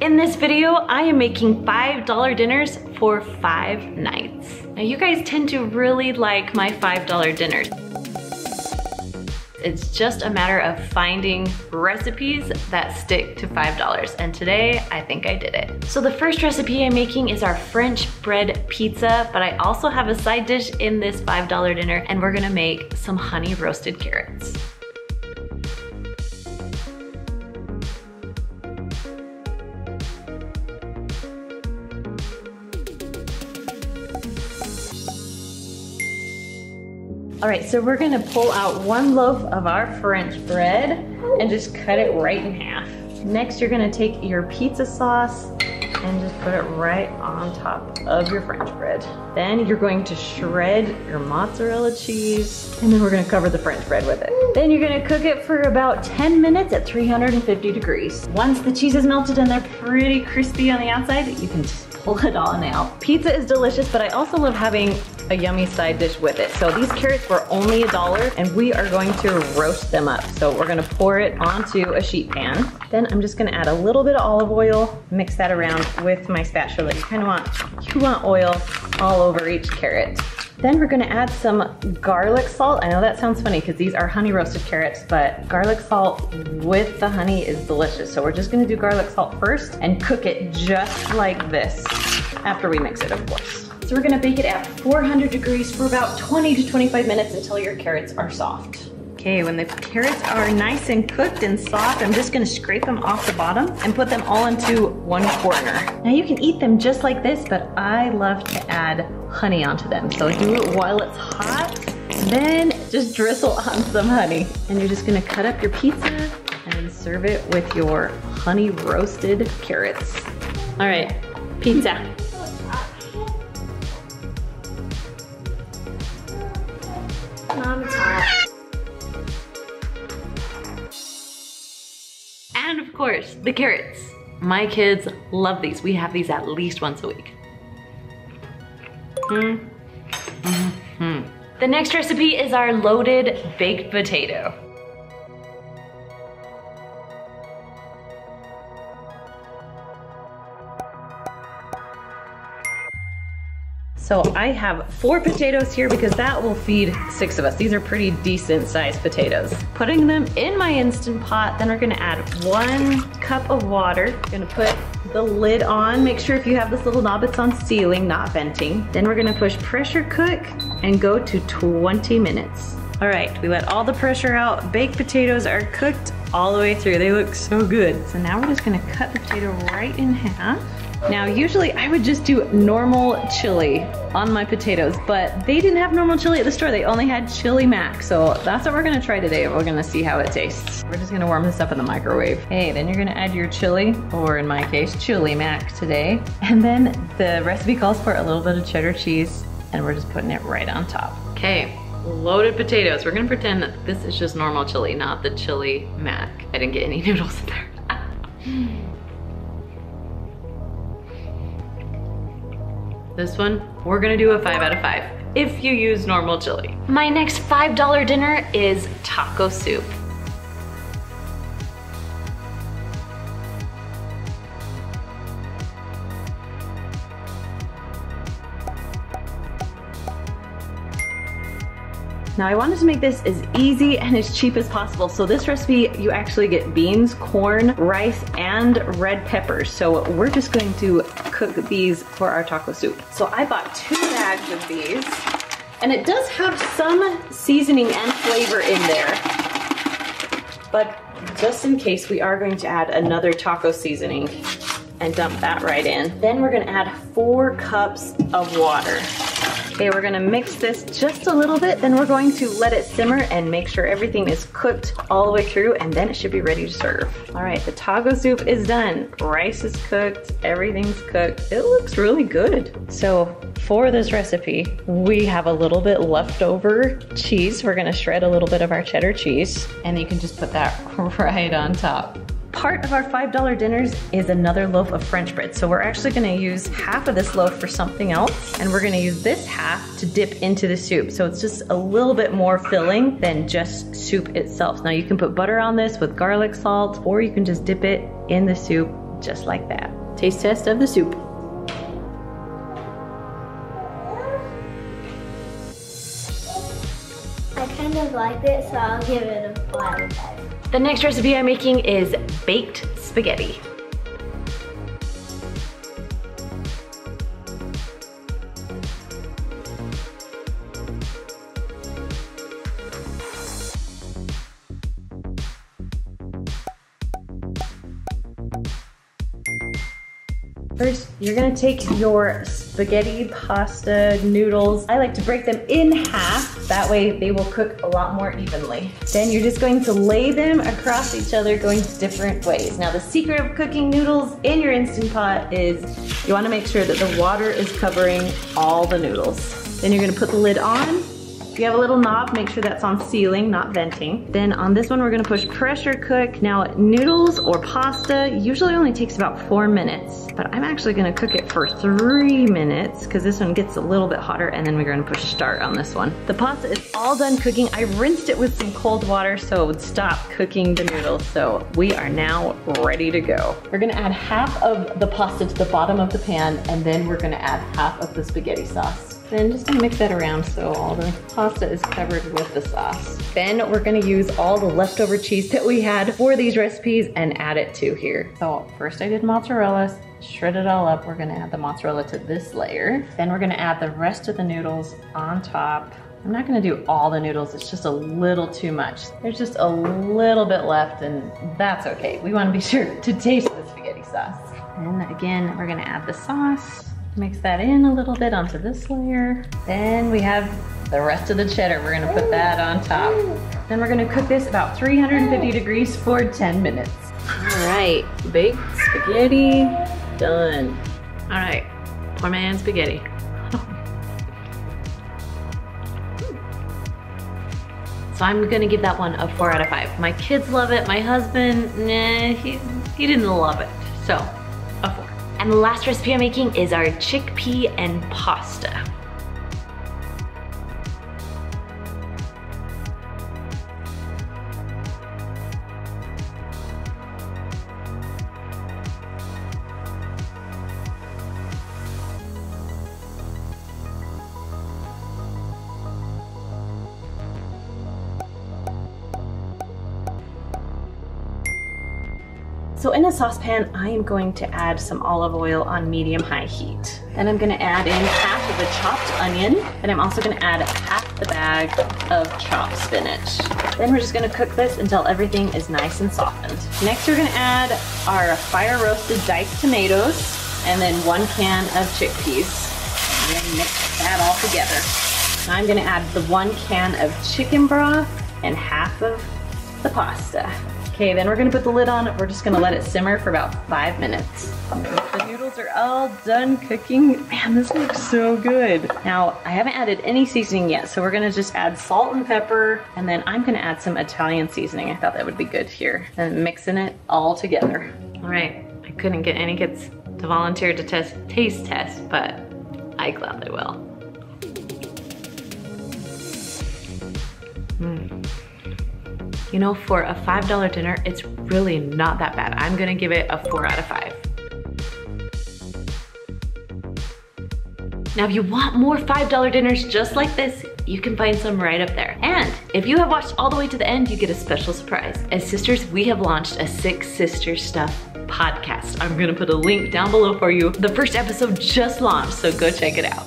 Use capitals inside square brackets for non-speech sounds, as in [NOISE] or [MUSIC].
In this video, I am making $5 dinners for five nights. Now you guys tend to really like my $5 dinners. It's just a matter of finding recipes that stick to $5. And today, I think I did it. So the first recipe I'm making is our French bread pizza, but I also have a side dish in this $5 dinner, and we're gonna make some honey roasted carrots. All right, so we're gonna pull out one loaf of our French bread and just cut it right in half. Next, you're gonna take your pizza sauce and just put it right on top of your French bread. Then you're going to shred your mozzarella cheese, and then we're gonna cover the French bread with it. Then you're gonna cook it for about 10 minutes at 350 degrees. Once the cheese is melted and they're pretty crispy on the outside, you can just pull it on out. Pizza is delicious, but I also love having a yummy side dish with it. So these carrots were only a dollar and we are going to roast them up. So we're gonna pour it onto a sheet pan. Then I'm just gonna add a little bit of olive oil, mix that around with my spatula. You kind of want, you want oil all over each carrot. Then we're gonna add some garlic salt. I know that sounds funny because these are honey roasted carrots, but garlic salt with the honey is delicious. So we're just gonna do garlic salt first and cook it just like this after we mix it, of course. So we're gonna bake it at 400 degrees for about 20 to 25 minutes until your carrots are soft. Okay, when the carrots are nice and cooked and soft, I'm just gonna scrape them off the bottom and put them all into one corner. Now you can eat them just like this, but I love to add honey onto them. So do it while it's hot, then just drizzle [LAUGHS] on some honey. And you're just gonna cut up your pizza and serve it with your honey roasted carrots. All right, pizza. Course, the carrots. My kids love these. We have these at least once a week. Mm. Mm -hmm. The next recipe is our loaded baked potato. So I have four potatoes here because that will feed six of us. These are pretty decent sized potatoes. Putting them in my Instant Pot, then we're gonna add one cup of water. Gonna put the lid on. Make sure if you have this little knob, it's on sealing, not venting. Then we're gonna push pressure cook and go to 20 minutes. All right, we let all the pressure out. Baked potatoes are cooked all the way through. They look so good. So now we're just gonna cut the potato right in half. Now, usually I would just do normal chili on my potatoes, but they didn't have normal chili at the store. They only had chili mac. So that's what we're gonna try today. We're gonna see how it tastes. We're just gonna warm this up in the microwave. Hey, then you're gonna add your chili, or in my case, chili mac today. And then the recipe calls for a little bit of cheddar cheese, and we're just putting it right on top. Okay, loaded potatoes. We're gonna pretend that this is just normal chili, not the chili mac. I didn't get any [LAUGHS] noodles in there. [LAUGHS] This one, we're gonna do a five out of five if you use normal chili. My next $5 dinner is taco soup. Now I wanted to make this as easy and as cheap as possible. So this recipe, you actually get beans, corn, rice, and red peppers. So we're just going to cook these for our taco soup. So I bought two bags of these and it does have some seasoning and flavor in there. But just in case, we are going to add another taco seasoning and dump that right in. Then we're gonna add four cups of water. Okay, we're gonna mix this just a little bit, then we're going to let it simmer and make sure everything is cooked all the way through, and then it should be ready to serve. All right, the taco soup is done. Rice is cooked, everything's cooked. It looks really good. So for this recipe, we have a little bit leftover cheese. We're gonna shred a little bit of our cheddar cheese, and you can just put that [LAUGHS] right on top part of our $5 dinners is another loaf of French bread. So we're actually gonna use half of this loaf for something else, and we're gonna use this half to dip into the soup. So it's just a little bit more filling than just soup itself. Now you can put butter on this with garlic salt, or you can just dip it in the soup just like that. Taste test of the soup. I kind of like it, so I'll give it a 5 5. The next recipe I'm making is baked spaghetti. First, you're gonna take your spaghetti pasta noodles. I like to break them in half. That way they will cook a lot more evenly. Then you're just going to lay them across each other going different ways. Now the secret of cooking noodles in your Instant Pot is you wanna make sure that the water is covering all the noodles. Then you're gonna put the lid on you have a little knob, make sure that's on sealing, not venting. Then on this one, we're gonna push pressure cook. Now noodles or pasta usually only takes about four minutes, but I'm actually gonna cook it for three minutes because this one gets a little bit hotter and then we're gonna push start on this one. The pasta is all done cooking. I rinsed it with some cold water so it would stop cooking the noodles. So we are now ready to go. We're gonna add half of the pasta to the bottom of the pan and then we're gonna add half of the spaghetti sauce. Then just gonna mix that around so all the pasta is covered with the sauce. Then we're gonna use all the leftover cheese that we had for these recipes and add it to here. So first I did mozzarella, shred it all up. We're gonna add the mozzarella to this layer. Then we're gonna add the rest of the noodles on top. I'm not gonna do all the noodles, it's just a little too much. There's just a little bit left and that's okay. We wanna be sure to taste the spaghetti sauce. And again, we're gonna add the sauce. Mix that in a little bit onto this layer. Then we have the rest of the cheddar. We're gonna put that on top. Then we're gonna cook this about 350 degrees for 10 minutes. All right, baked spaghetti, done. All right, poor man spaghetti. [LAUGHS] So I'm gonna give that one a four out of five. My kids love it, my husband, nah, he, he didn't love it. So. And the last recipe I'm making is our chickpea and pasta. So in a saucepan, I am going to add some olive oil on medium-high heat. Then I'm gonna add in half of the chopped onion, and I'm also gonna add half the bag of chopped spinach. Then we're just gonna cook this until everything is nice and softened. Next, we're gonna add our fire-roasted diced tomatoes, and then one can of chickpeas. And then mix that all together. I'm gonna add the one can of chicken broth and half of the pasta. Okay, then we're gonna put the lid on. We're just gonna let it simmer for about five minutes. The noodles are all done cooking. Man, this looks so good. Now, I haven't added any seasoning yet, so we're gonna just add salt and pepper, and then I'm gonna add some Italian seasoning. I thought that would be good here. And mixing it all together. All right, I couldn't get any kids to volunteer to test taste test, but I gladly will. Mm. You know, for a $5 dinner, it's really not that bad. I'm gonna give it a four out of five. Now, if you want more $5 dinners just like this, you can find some right up there. And if you have watched all the way to the end, you get a special surprise. As sisters, we have launched a Six Sisters Stuff podcast. I'm gonna put a link down below for you. The first episode just launched, so go check it out.